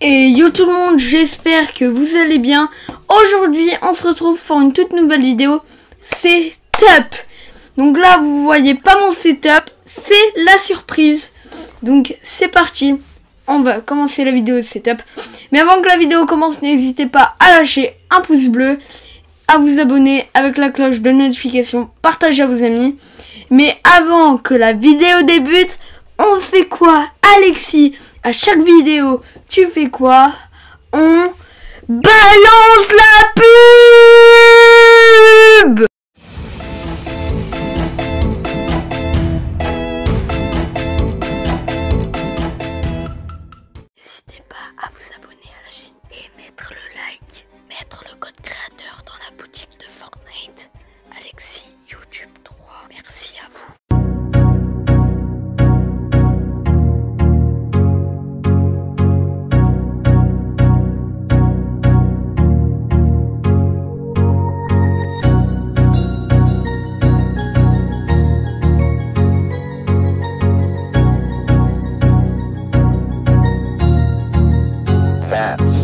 Et yo tout le monde, j'espère que vous allez bien. Aujourd'hui, on se retrouve pour une toute nouvelle vidéo. Setup. Donc là, vous voyez pas mon setup, c'est la surprise. Donc c'est parti. On va commencer la vidéo setup. Mais avant que la vidéo commence, n'hésitez pas à lâcher un pouce bleu, à vous abonner avec la cloche de notification, partager à vos amis. Mais avant que la vidéo débute, on fait quoi Alexis? À chaque vidéo, tu fais quoi? On balance Yeah.